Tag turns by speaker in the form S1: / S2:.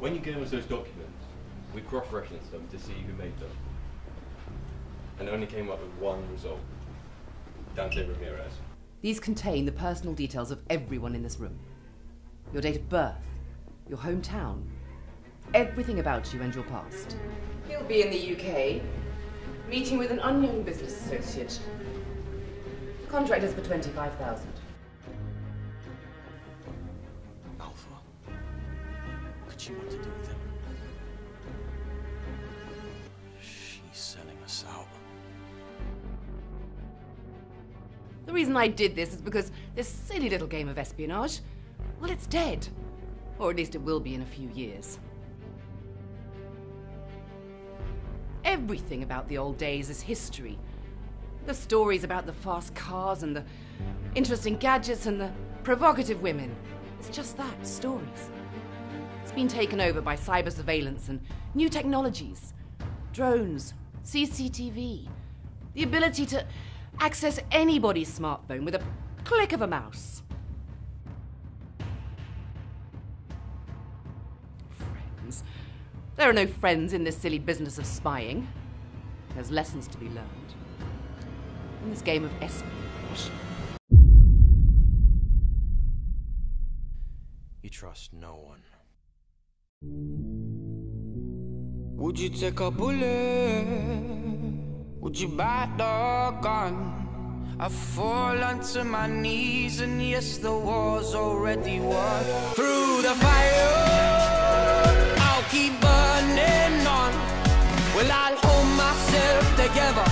S1: When you gave us those documents, we cross-referenced them to see who made them. And only came up with one result. Dante Ramirez.
S2: These contain the personal details of everyone in this room. Your date of birth, your hometown, everything about you and your past. He'll be in the UK, meeting with an unknown business associate. The Contract is for 25,000.
S3: She to do with him? She's selling us out.
S2: The reason I did this is because this silly little game of espionage, well, it's dead. Or at least it will be in a few years. Everything about the old days is history. The stories about the fast cars and the interesting gadgets and the provocative women. It's just that stories. It's been taken over by cyber surveillance and new technologies drones, CCTV, the ability to access anybody's smartphone with a click of a mouse. Friends. There are no friends in this silly business of spying. There's lessons to be learned. In this game of espionage.
S3: You trust no one.
S4: Would you take a bullet? Would you buy the gun? I fall onto my knees and yes, the war's already won. Through the fire, I'll keep burning on. Well, I'll hold myself together.